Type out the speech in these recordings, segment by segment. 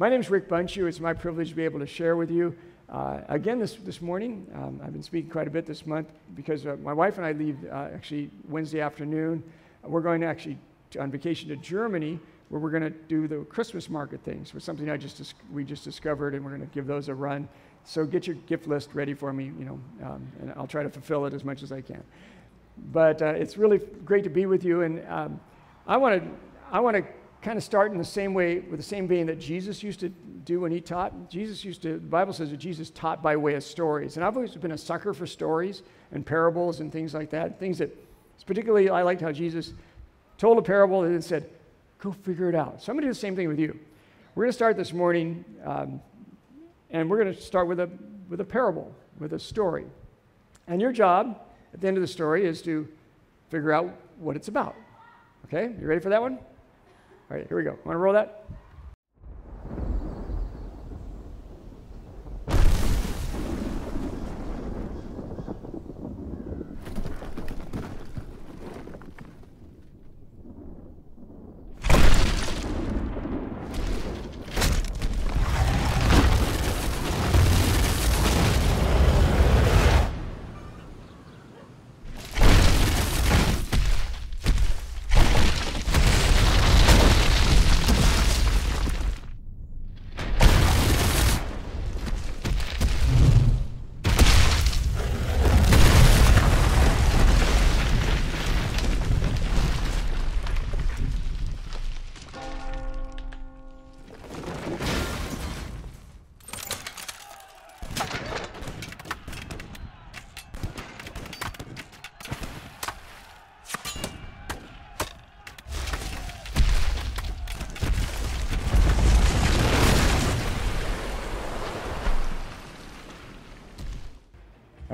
My name is Rick Bundschuh. It's my privilege to be able to share with you. Uh, again, this, this morning, um, I've been speaking quite a bit this month because uh, my wife and I leave uh, actually Wednesday afternoon. We're going to actually to, on vacation to Germany where we're going to do the Christmas market things, which something I just we just discovered, and we're going to give those a run. So get your gift list ready for me, you know, um, and I'll try to fulfill it as much as I can. But uh, it's really great to be with you, and um, I want to I want to kind of start in the same way with the same vein that Jesus used to do when he taught. Jesus used to. The Bible says that Jesus taught by way of stories, and I've always been a sucker for stories and parables and things like that. Things that, particularly, I liked how Jesus told a parable and then said, Go figure it out. So I'm going to do the same thing with you. We're going to start this morning, um, and we're going to start with a, with a parable, with a story. And your job at the end of the story is to figure out what it's about. Okay? You ready for that one? All right, here we go. Want to roll that?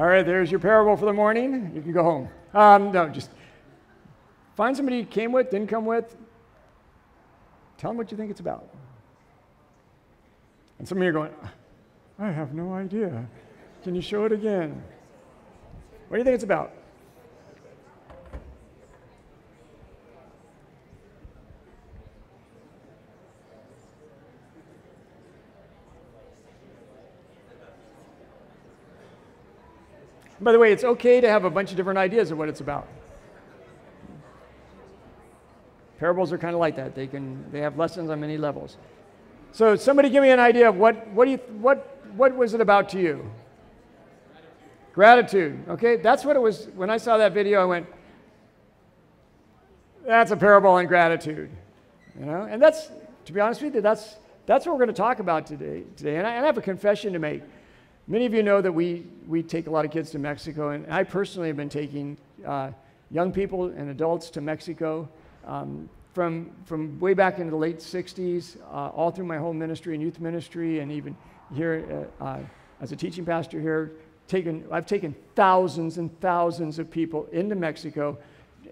All right, there's your parable for the morning. You can go home. Um, no, just find somebody you came with, didn't come with. Tell them what you think it's about. And some of you are going, I have no idea. Can you show it again? What do you think it's about? By the way, it's okay to have a bunch of different ideas of what it's about. Parables are kind of like that. They can they have lessons on many levels. So somebody give me an idea of what what do you what what was it about to you? Gratitude. Okay, that's what it was. When I saw that video, I went, "That's a parable on gratitude," you know. And that's, to be honest with you, that's that's what we're going to talk about today. Today, and I, and I have a confession to make. Many of you know that we, we take a lot of kids to Mexico, and I personally have been taking uh, young people and adults to Mexico um, from, from way back into the late 60s, uh, all through my whole ministry and youth ministry, and even here uh, uh, as a teaching pastor here. Taken, I've taken thousands and thousands of people into Mexico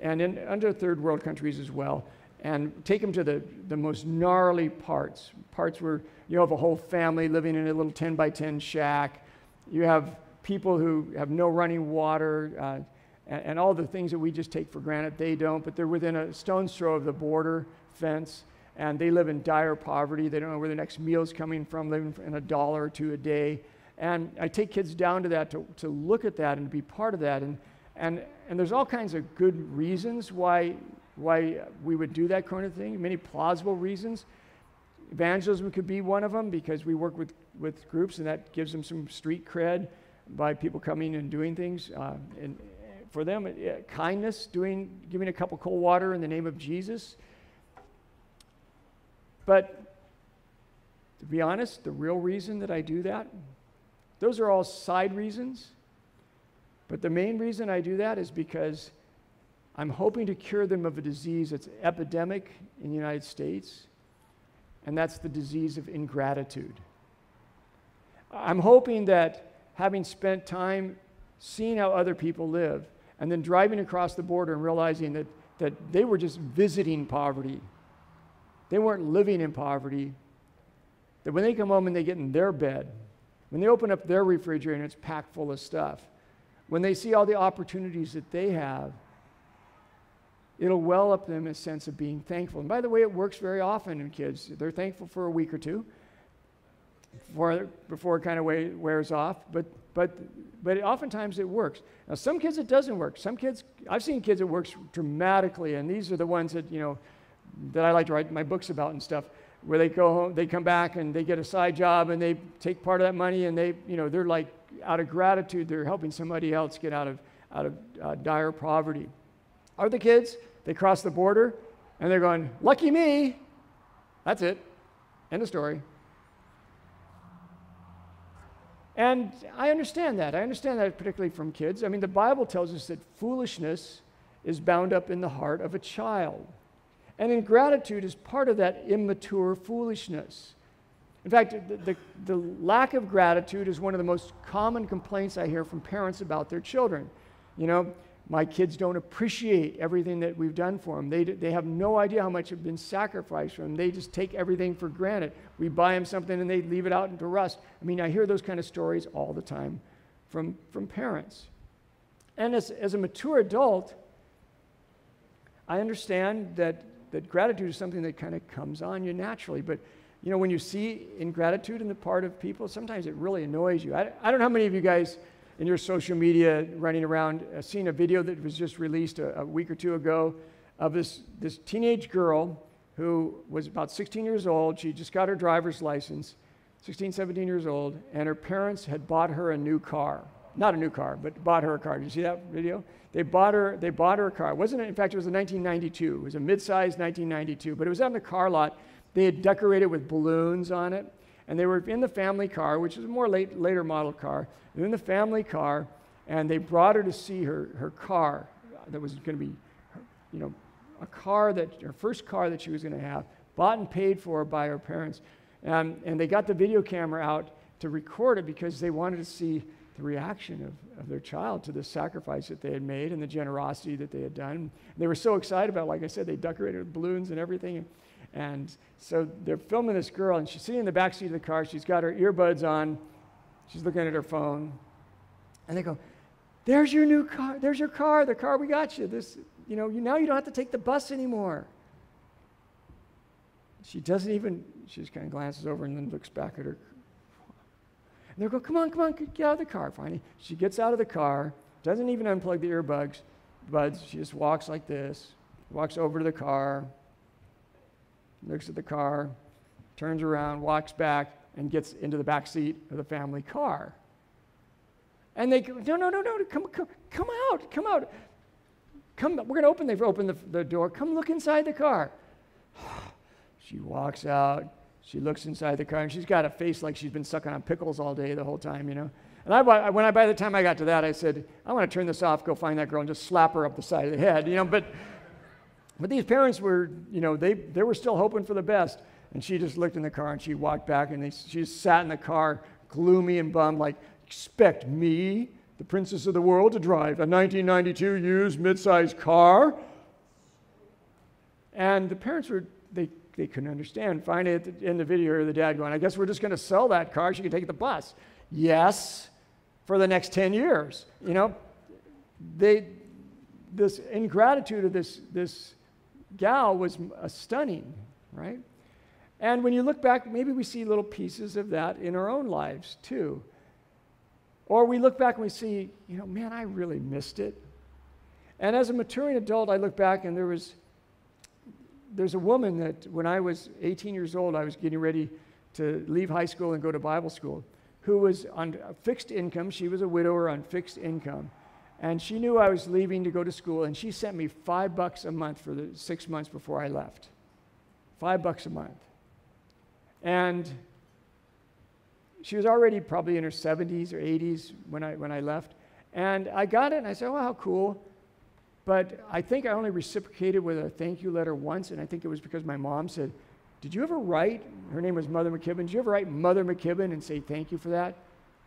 and in, under third world countries as well, and take them to the, the most gnarly parts, parts where you have a whole family living in a little 10 by 10 shack you have people who have no running water uh, and, and, all the things that we just take for granted. They don't, but they're within a stone's throw of the border fence and they live in dire poverty. They don't know where the next meal is coming from, living in a dollar or two a day. And I take kids down to that to, to look at that and to be part of that. And, and, and there's all kinds of good reasons why, why we would do that kind of thing, many plausible reasons. Evangelism could be one of them because we work with, with groups and that gives them some street cred by people coming and doing things. Uh, and for them, kindness, doing, giving a cup of cold water in the name of Jesus. But to be honest, the real reason that I do that, those are all side reasons. But the main reason I do that is because I'm hoping to cure them of a disease that's epidemic in the United States and that's the disease of ingratitude. I'm hoping that having spent time seeing how other people live and then driving across the border and realizing that, that they were just visiting poverty, they weren't living in poverty, that when they come home and they get in their bed, when they open up their refrigerator and it's packed full of stuff, when they see all the opportunities that they have, it'll well up them a sense of being thankful. And by the way, it works very often in kids. They're thankful for a week or two, before, before it kind of wears off. But, but, but oftentimes it works. Now, some kids it doesn't work. Some kids, I've seen kids it works dramatically, and these are the ones that, you know, that I like to write my books about and stuff, where they go home, they come back and they get a side job and they take part of that money and they, you know, they're like, out of gratitude, they're helping somebody else get out of, out of uh, dire poverty. Are the kids, they cross the border and they're going, lucky me. That's it. End of story. And I understand that. I understand that particularly from kids. I mean, the Bible tells us that foolishness is bound up in the heart of a child. And ingratitude is part of that immature foolishness. In fact, the, the, the, lack of gratitude is one of the most common complaints I hear from parents about their children. You know, my kids don't appreciate everything that we've done for them. They, they have no idea how much has been sacrificed for them. They just take everything for granted. We buy them something and they leave it out into rust. I mean, I hear those kind of stories all the time from, from parents. And as, as a mature adult, I understand that, that gratitude is something that kind of comes on you naturally. But, you know, when you see ingratitude in the part of people, sometimes it really annoys you. I, I don't know how many of you guys in your social media running around uh, seen a video that was just released a, a week or two ago of this, this teenage girl who was about 16 years old. She just got her driver's license, 16, 17 years old, and her parents had bought her a new car. Not a new car, but bought her a car. Did you see that video? They bought her, they bought her a car. It wasn't, it, in fact, it was a 1992. It was a mid-sized 1992, but it was in the car lot. They had decorated with balloons on it and they were in the family car, which is a more late, later model car. They're in the family car, and they brought her to see her, her car that was going to be, you know, a car that, her first car that she was going to have, bought and paid for by her parents. And, and they got the video camera out to record it because they wanted to see the reaction of, of their child to the sacrifice that they had made and the generosity that they had done. And they were so excited about it. Like I said, they decorated with balloons and everything. And so they're filming this girl, and she's sitting in the back seat of the car. She's got her earbuds on. She's looking at her phone. And they go, There's your new car. There's your car, the car we got you. This, you know, you, now you don't have to take the bus anymore. She doesn't even, she just kind of glances over and then looks back at her. And they go, Come on, come on, get out of the car. Finally, she gets out of the car, doesn't even unplug the earbuds. Buds. She just walks like this, walks over to the car, looks at the car, turns around, walks back, and gets into the back seat of the family car. And they go, no, no, no, no, come, come, come out, come out. Come, we're going to open, they've opened the, the door. Come look inside the car. she walks out. She looks inside the car, and she's got a face like she's been sucking on pickles all day the whole time, you know. And I, when I, by the time I got to that, I said, I want to turn this off, go find that girl, and just slap her up the side of the head, you know. But but these parents were, you know, they, they were still hoping for the best. And she just looked in the car and she walked back and they, she just sat in the car, gloomy and bummed, like, expect me, the princess of the world, to drive a 1992 used mid-sized car? And the parents were, they, they couldn't understand. Finally, at the, in the video, the dad going, I guess we're just going to sell that car. She can take the bus. Yes, for the next 10 years. You know, they, this ingratitude of this, this gal was stunning, right? And when you look back, maybe we see little pieces of that in our own lives too. Or we look back and we see, you know, man, I really missed it. And as a maturing adult, I look back and there was, there's a woman that when I was 18 years old, I was getting ready to leave high school and go to Bible school, who was on a fixed income. She was a widower on fixed income. And she knew I was leaving to go to school, and she sent me five bucks a month for the six months before I left. Five bucks a month. And she was already probably in her 70s or 80s when I, when I left. And I got it, and I said, oh, how cool. But I think I only reciprocated with a thank you letter once, and I think it was because my mom said, Did you ever write? Her name was Mother McKibben. Did you ever write Mother McKibben and say thank you for that?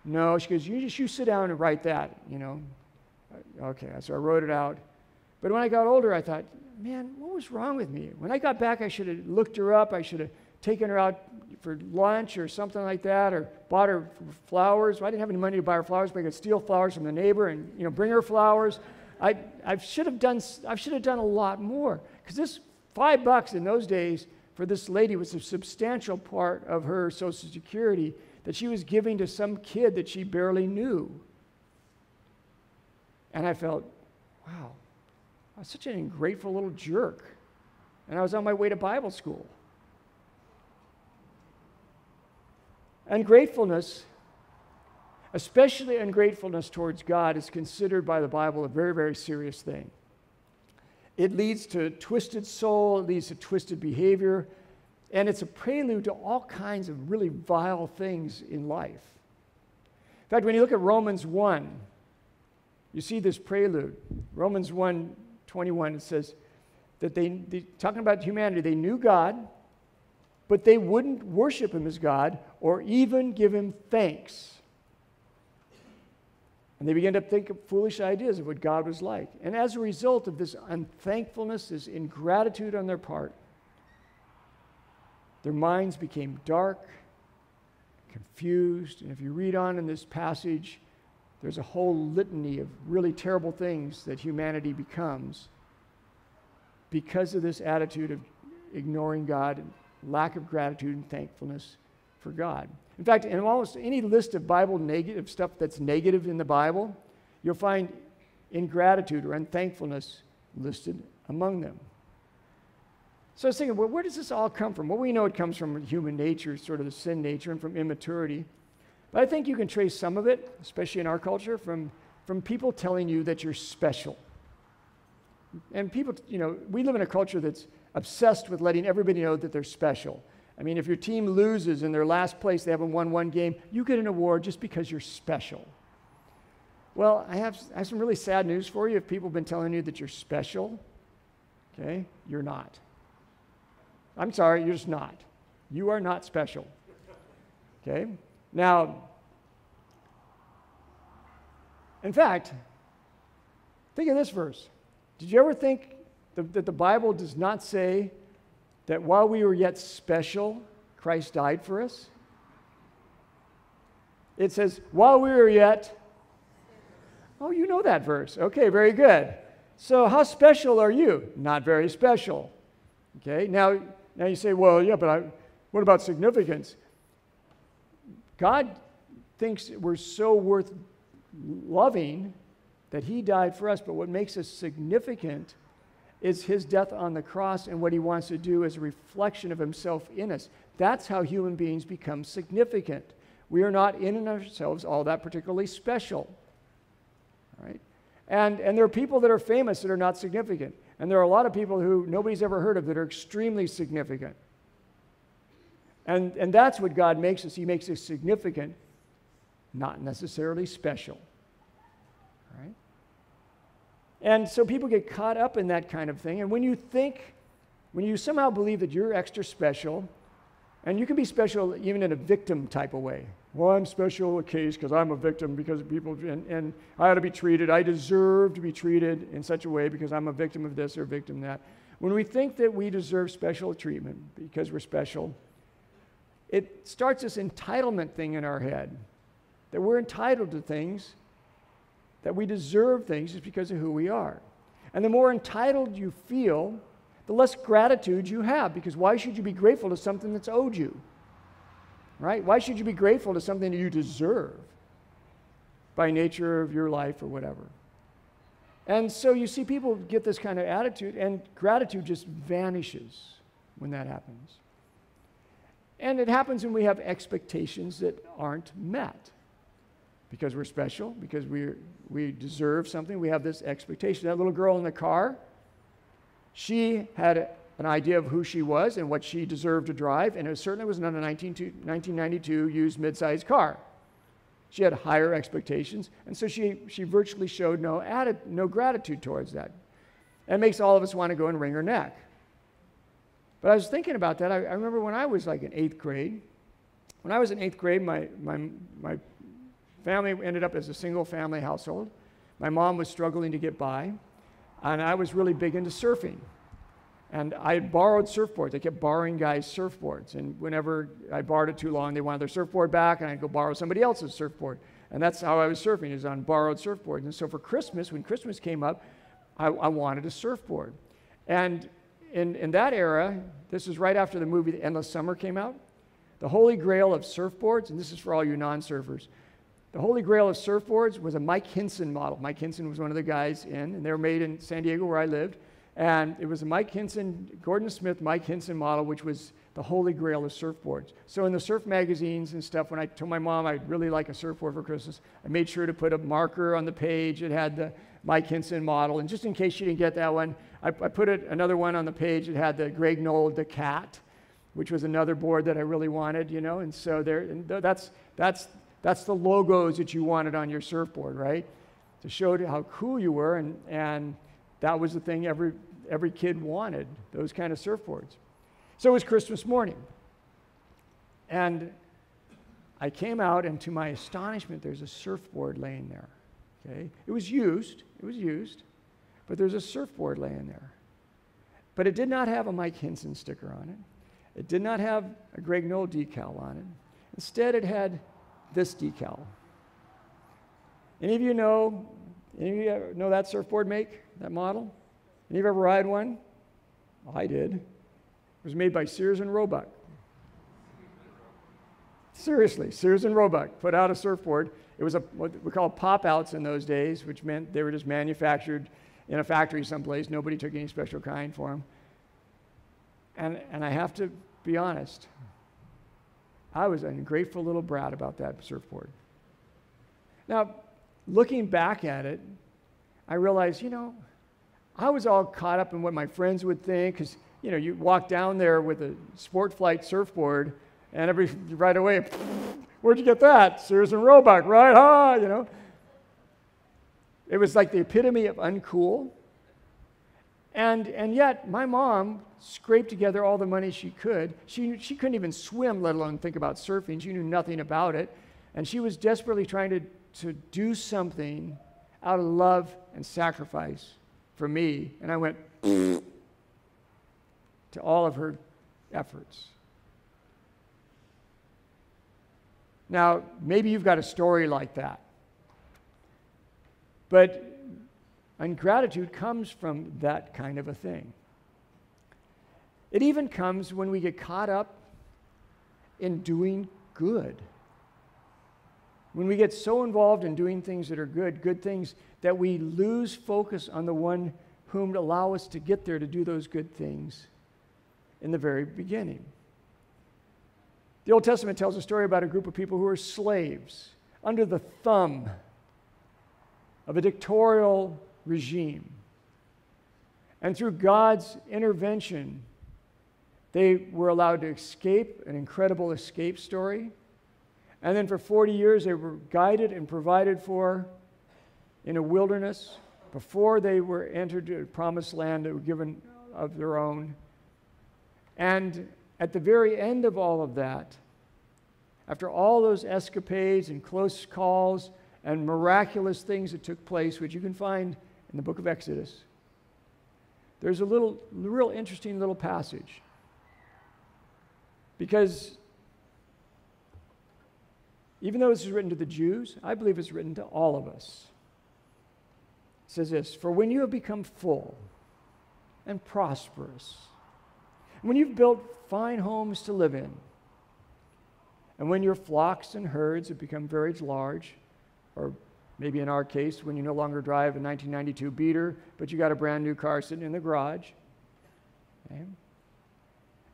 No. She goes, You just you sit down and write that, you know. Okay, so I wrote it out. But when I got older, I thought, man, what was wrong with me? When I got back, I should have looked her up. I should have taken her out for lunch or something like that, or bought her flowers. Well, I didn't have any money to buy her flowers, but I could steal flowers from the neighbor and you know bring her flowers. I, I should have done I should have done a lot more because this five bucks in those days for this lady was a substantial part of her Social Security that she was giving to some kid that she barely knew. And I felt, wow, I was such an ungrateful little jerk. And I was on my way to Bible school. Ungratefulness, especially ungratefulness towards God, is considered by the Bible a very, very serious thing. It leads to twisted soul, it leads to twisted behavior, and it's a prelude to all kinds of really vile things in life. In fact, when you look at Romans 1, you see this prelude. Romans 1 21, it says that they, they talking about humanity, they knew God, but they wouldn't worship him as God or even give him thanks. And they began to think of foolish ideas of what God was like. And as a result of this unthankfulness, this ingratitude on their part, their minds became dark, confused. And if you read on in this passage, there's a whole litany of really terrible things that humanity becomes because of this attitude of ignoring God, and lack of gratitude and thankfulness for God. In fact, in almost any list of Bible negative stuff that's negative in the Bible, you'll find ingratitude or unthankfulness listed among them. So I was thinking, well, where does this all come from? Well, we know it comes from human nature, sort of the sin nature, and from immaturity. But I think you can trace some of it, especially in our culture, from, from people telling you that you're special. And people, you know, we live in a culture that's obsessed with letting everybody know that they're special. I mean, if your team loses in their last place, they haven't won one game, you get an award just because you're special. Well, I have, I have some really sad news for you. If people have been telling you that you're special, okay, you're not. I'm sorry, you're just not. You are not special. Okay? Now, in fact, think of this verse. Did you ever think that the Bible does not say that while we were yet special, Christ died for us? It says, while we were yet, oh, you know that verse. Okay, very good. So, how special are you? Not very special. Okay, now now you say, well, yeah, but I, what about significance? God thinks we're so worth loving that He died for us, but what makes us significant is His death on the cross and what He wants to do as a reflection of Himself in us. That's how human beings become significant. We are not in and ourselves all that particularly special. Right? And, and there are people that are famous that are not significant. And there are a lot of people who nobody's ever heard of that are extremely significant. And, and that's what God makes us. He makes us significant, not necessarily special. Right? And so people get caught up in that kind of thing. And when you think, when you somehow believe that you're extra special, and you can be special even in a victim type of way. Well, I'm special a case because I'm a victim because people, and, and I ought to be treated, I deserve to be treated in such a way because I'm a victim of this or a victim of that. When we think that we deserve special treatment because we're special, it starts this entitlement thing in our head that we're entitled to things, that we deserve things just because of who we are. And the more entitled you feel, the less gratitude you have because why should you be grateful to something that's owed you? right? Why should you be grateful to something that you deserve by nature of your life or whatever? And so you see people get this kind of attitude, and gratitude just vanishes when that happens. And it happens when we have expectations that aren't met. Because we're special, because we we deserve something, we have this expectation. That little girl in the car, she had an idea of who she was and what she deserved to drive, and it certainly was not a 1992 used mid-sized car. She had higher expectations, and so she, she virtually showed no, added, no gratitude towards that. That makes all of us want to go and wring her neck. But I was thinking about that. I, I remember when I was like in eighth grade. When I was in eighth grade, my, my, my family ended up as a single family household. My mom was struggling to get by, and I was really big into surfing. And I had borrowed surfboards. I kept borrowing guys' surfboards. And whenever I borrowed it too long, they wanted their surfboard back, and I'd go borrow somebody else's surfboard. And that's how I was surfing, is on borrowed surfboards. And so for Christmas, when Christmas came up, I, I wanted a surfboard. And in, in that era, this is right after the movie The Endless Summer came out. the holy grail of surfboards, and this is for all you non surfers, the holy grail of surfboards was a Mike Hynson model. Mike Hynson was one of the guys in, and they were made in San Diego where I lived. And it was a Mike Hynson, Gordon Smith Mike Hynson model, which was the holy grail of surfboards. So in the surf magazines and stuff, when I told my mom I'd really like a surfboard for Christmas, I made sure to put a marker on the page. It had the Mike Hynson model. And just in case you didn't get that one, I, I put it, another one on the page. It had the Greg Noll, the cat, which was another board that I really wanted, you know. And so there, and that's, that's that's the logos that you wanted on your surfboard, right? To show how cool you were, and, and that was the thing every, every kid wanted, those kind of surfboards. So it was Christmas morning. And I came out, and to my astonishment, there's a surfboard laying there. Okay? It was used, it was used, but there's a surfboard laying there. But it did not have a Mike Hynson sticker on it. It did not have a Greg Noll decal on it. Instead, it had this decal. Any of you know, any of you know that surfboard make, that model? Any of you ever ride one? I did. It was made by Sears and Roebuck. Seriously, Sears and Roebuck put out a surfboard. It was a, what we call pop outs in those days, which meant they were just manufactured in a factory someplace. Nobody took any special kind for them. And, and I have to be honest, I was an ungrateful little brat about that surfboard. Now, looking back at it, I realized, you know, I was all caught up in what my friends would think because, you know, you walk down there with a sport flight surfboard and every right away, where'd you get that? Sears and Roebuck, right? Ha, you know. It was like the epitome of uncool. And, and yet, my mom scraped together all the money she could. She, she couldn't even swim, let alone think about surfing. She knew nothing about it. And she was desperately trying to, to do something out of love and sacrifice for me. And I went to all of her efforts. Now, maybe you've got a story like that. But and gratitude comes from that kind of a thing. It even comes when we get caught up in doing good. When we get so involved in doing things that are good, good things, that we lose focus on the one whom allow us to get there to do those good things in the very beginning. The Old Testament tells a story about a group of people who were slaves under the thumb of a dictatorial regime. And through God's intervention, they were allowed to escape, an incredible escape story. And then for 40 years, they were guided and provided for in a wilderness before they were entered a promised land that were given of their own. And at the very end of all of that, after all those escapades and close calls and miraculous things that took place, which you can find in the book of Exodus, there's a little, real interesting little passage. Because even though this is written to the Jews, I believe it's written to all of us. It says this For when you have become full and prosperous, when you've built fine homes to live in, and when your flocks and herds have become very large, or Maybe in our case, when you no longer drive a 1992 beater, but you got a brand new car sitting in the garage. Okay?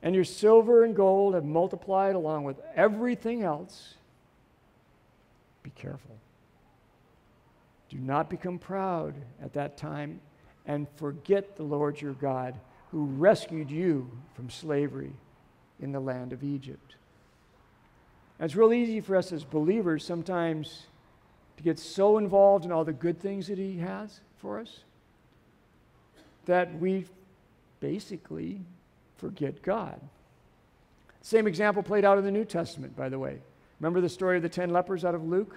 And your silver and gold have multiplied along with everything else. Be careful. Do not become proud at that time and forget the Lord your God who rescued you from slavery in the land of Egypt. And it's real easy for us as believers sometimes to get so involved in all the good things that He has for us that we basically forget God. Same example played out in the New Testament, by the way. Remember the story of the 10 lepers out of Luke?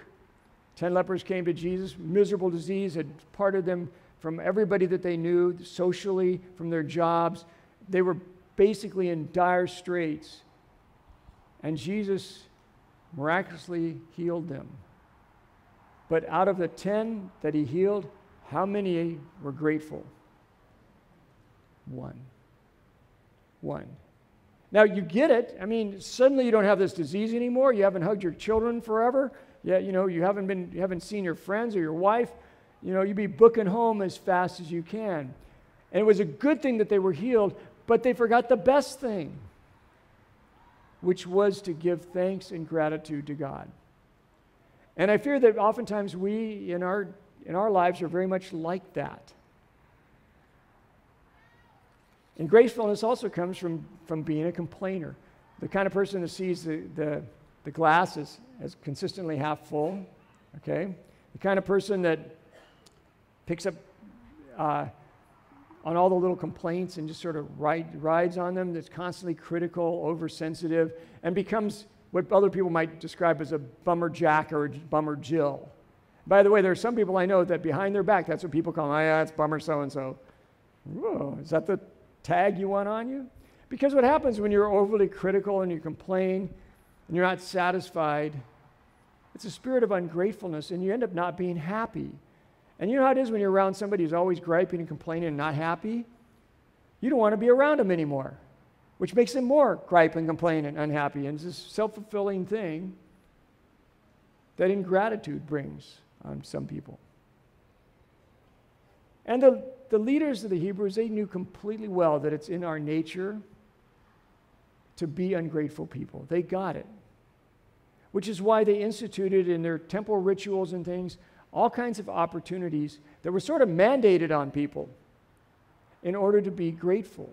10 lepers came to Jesus, miserable disease had parted them from everybody that they knew, socially, from their jobs. They were basically in dire straits. And Jesus miraculously healed them. But out of the 10 that he healed, how many were grateful? One. One. Now, you get it. I mean, suddenly you don't have this disease anymore. You haven't hugged your children forever. Yeah, you know, you haven't, been, you haven't seen your friends or your wife. You know, you'd be booking home as fast as you can. And it was a good thing that they were healed, but they forgot the best thing, which was to give thanks and gratitude to God. And I fear that oftentimes we in our, in our lives are very much like that. And gracefulness also comes from, from being a complainer. The kind of person that sees the, the, the glass as, as consistently half full, okay? The kind of person that picks up uh, on all the little complaints and just sort of ride, rides on them, that's constantly critical, oversensitive, and becomes what other people might describe as a bummer Jack or a bummer Jill. By the way, there are some people I know that behind their back, that's what people call them. Oh, yeah, it's bummer so and so. Is that the tag you want on you? Because what happens when you're overly critical and you complain and you're not satisfied, it's a spirit of ungratefulness and you end up not being happy. And you know how it is when you're around somebody who's always griping and complaining and not happy? You don't want to be around them anymore, which makes them more gripe and complain and unhappy. And it's this self fulfilling thing that ingratitude brings on some people. And the, the leaders of the Hebrews, they knew completely well that it's in our nature to be ungrateful people. They got it. Which is why they instituted in their temple rituals and things all kinds of opportunities that were sort of mandated on people in order to be grateful,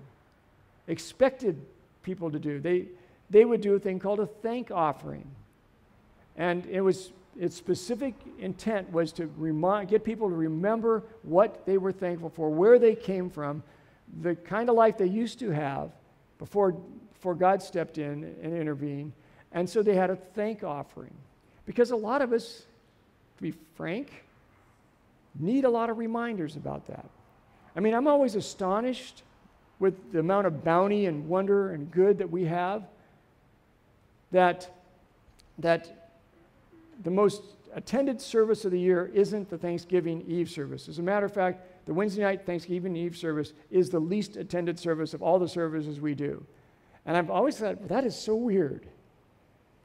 expected people to do. They, they would do a thing called a thank offering. And it was its specific intent was to remind, get people to remember what they were thankful for, where they came from, the kind of life they used to have before, before God stepped in and intervened. And so they had a thank offering. Because a lot of us to be frank, need a lot of reminders about that. I mean, I'm always astonished with the amount of bounty and wonder and good that we have that, that the most attended service of the year isn't the Thanksgiving Eve service. As a matter of fact, the Wednesday night Thanksgiving Eve service is the least attended service of all the services we do. And I've always thought, well, that is so weird.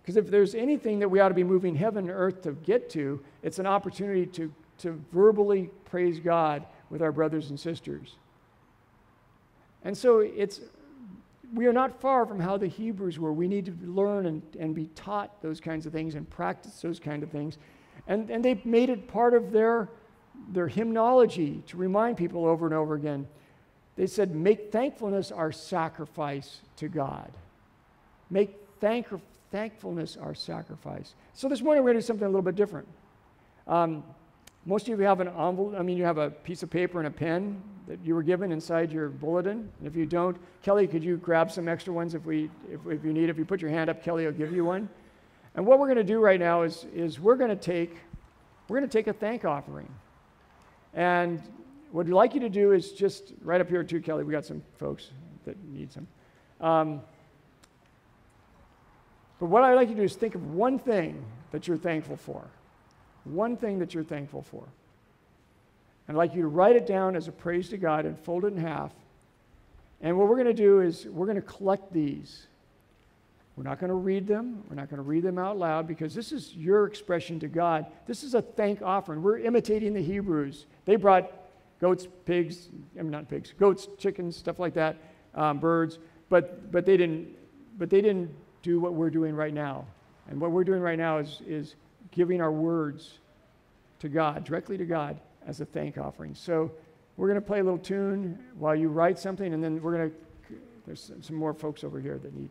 Because if there's anything that we ought to be moving heaven and earth to get to, it's an opportunity to, to verbally praise God with our brothers and sisters. And so it's, we are not far from how the Hebrews were. We need to learn and, and be taught those kinds of things and practice those kind of things. And, and they made it part of their, their hymnology to remind people over and over again. They said, Make thankfulness our sacrifice to God. Make thank, thankfulness our sacrifice. So this morning we're going to do something a little bit different. Um, most of you have an envelope, I mean, you have a piece of paper and a pen that you were given inside your bulletin. And if you don't, Kelly, could you grab some extra ones if, we, if, if you need? If you put your hand up, Kelly will give you one. And what we're going to do right now is, is we're going to take we're going to take a thank offering. And what I'd like you to do is just right up here too, Kelly. We got some folks that need some. Um, but what I'd like you to do is think of one thing that you're thankful for. One thing that you're thankful for. I'd like you to write it down as a praise to God and fold it in half. And what we're going to do is we're going to collect these. We're not going to read them. We're not going to read them out loud because this is your expression to God. This is a thank offering. We're imitating the Hebrews. They brought goats, pigs, I mean not pigs, goats, chickens, stuff like that, um, birds, but but they didn't but they didn't do what we're doing right now. And what we're doing right now is, is giving our words to God, directly to God, as a thank offering. So we're going to play a little tune while you write something, and then we're going to, there's some more folks over here that need.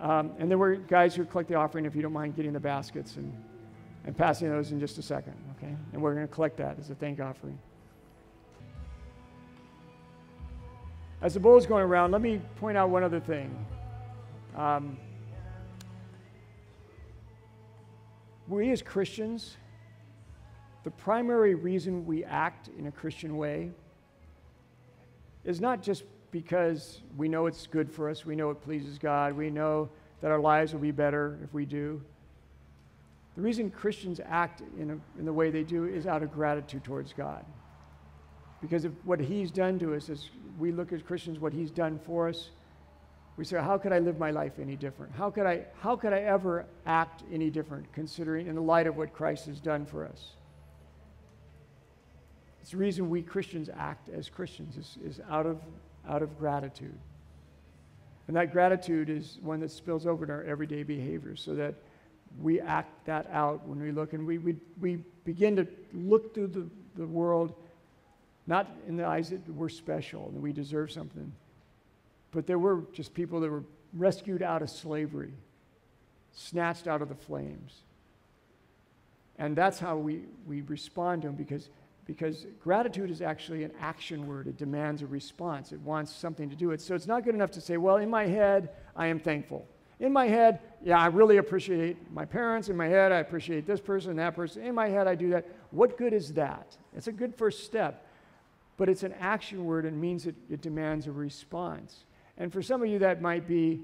Um, and then we're guys who collect the offering, if you don't mind getting the baskets and, and passing those in just a second, okay? And we're going to collect that as a thank offering. As the bowl is going around, let me point out one other thing. Um, we as Christians, the primary reason we act in a Christian way is not just because we know it's good for us, we know it pleases God, we know that our lives will be better if we do. The reason Christians act in, a, in the way they do is out of gratitude towards God. Because of what He's done to us, as we look as Christians, what He's done for us, we say, how could I live my life any different? How could I, how could I ever act any different, considering in the light of what Christ has done for us? It's the reason we Christians act as Christians is, is out, of, out of gratitude. And that gratitude is one that spills over in our everyday behavior so that we act that out when we look and we, we, we begin to look through the, the world not in the eyes that we're special and we deserve something, but there were just people that were rescued out of slavery, snatched out of the flames. And that's how we, we respond to them because, because gratitude is actually an action word. It demands a response, it wants something to do it. So it's not good enough to say, well, in my head, I am thankful. In my head, yeah, I really appreciate my parents. In my head, I appreciate this person, that person. In my head, I do that. What good is that? It's a good first step, but it's an action word and means it, it demands a response. And for some of you, that might be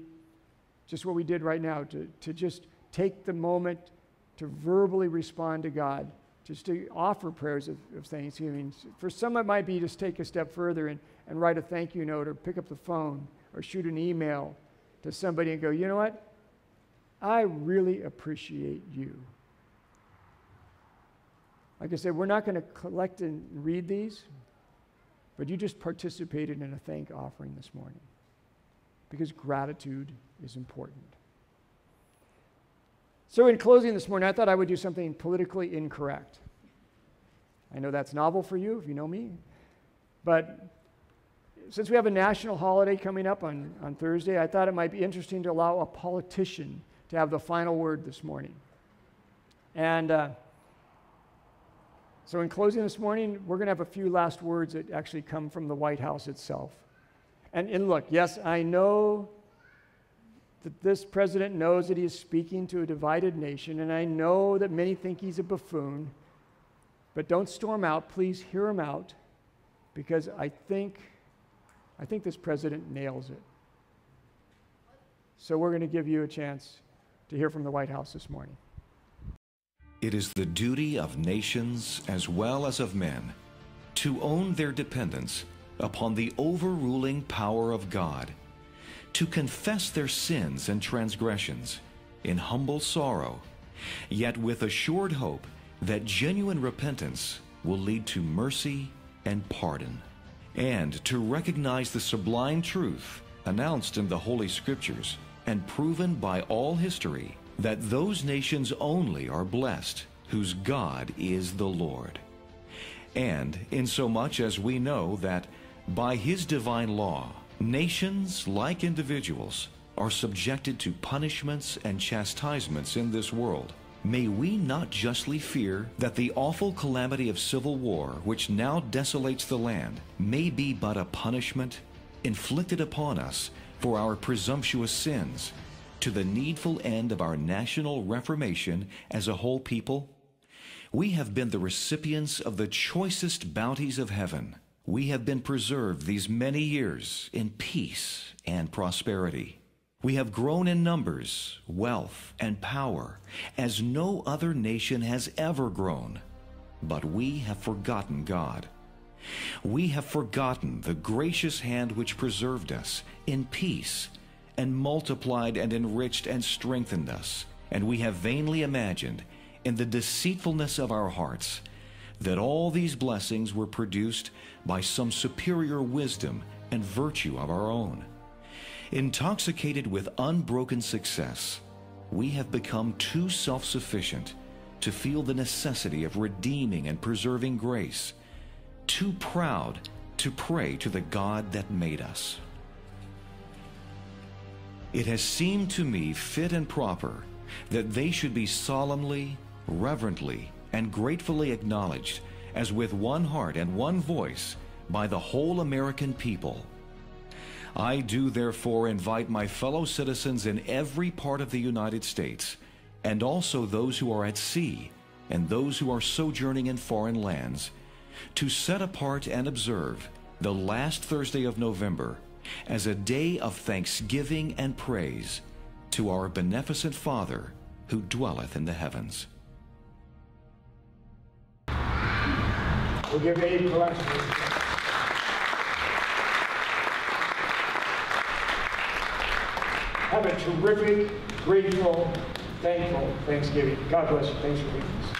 just what we did right now to, to just take the moment to verbally respond to God, just to offer prayers of, of thanksgiving. For some, it might be just take a step further and, and write a thank you note or pick up the phone or shoot an email to somebody and go, you know what? I really appreciate you. Like I said, we're not going to collect and read these, but you just participated in a thank offering this morning because gratitude is important. So, in closing this morning, I thought I would do something politically incorrect. I know that's novel for you if you know me, but since we have a national holiday coming up on, on Thursday, I thought it might be interesting to allow a politician to have the final word this morning. And uh, so, in closing this morning, we're going to have a few last words that actually come from the White House itself. And, and look, yes, I know that this president knows that he is speaking to a divided nation, and I know that many think he's a buffoon. But don't storm out. Please hear him out, because I think, I think this president nails it. So we're going to give you a chance to hear from the White House this morning. It is the duty of nations as well as of men to own their dependence upon the overruling power of God, to confess their sins and transgressions in humble sorrow, yet with assured hope that genuine repentance will lead to mercy and pardon, and to recognize the sublime truth announced in the Holy Scriptures and proven by all history that those nations only are blessed whose God is the Lord. And insomuch as we know that by his divine law, nations, like individuals, are subjected to punishments and chastisements in this world. May we not justly fear that the awful calamity of civil war, which now desolates the land, may be but a punishment inflicted upon us for our presumptuous sins, to the needful end of our national reformation as a whole people? We have been the recipients of the choicest bounties of heaven we have been preserved these many years in peace and prosperity. We have grown in numbers, wealth, and power as no other nation has ever grown. But we have forgotten God. We have forgotten the gracious hand which preserved us in peace and multiplied and enriched and strengthened us. And we have vainly imagined in the deceitfulness of our hearts that all these blessings were produced by some superior wisdom and virtue of our own. Intoxicated with unbroken success, we have become too self sufficient to feel the necessity of redeeming and preserving grace, too proud to pray to the God that made us. It has seemed to me fit and proper that they should be solemnly, reverently, and gratefully acknowledged as with one heart and one voice by the whole American people. I do therefore invite my fellow citizens in every part of the United States, and also those who are at sea and those who are sojourning in foreign lands, to set apart and observe the last Thursday of November as a day of thanksgiving and praise to our beneficent Father who dwelleth in the heavens. We'll give Abe Have a terrific, grateful, thankful Thanksgiving. God bless you. Thanks for being with us.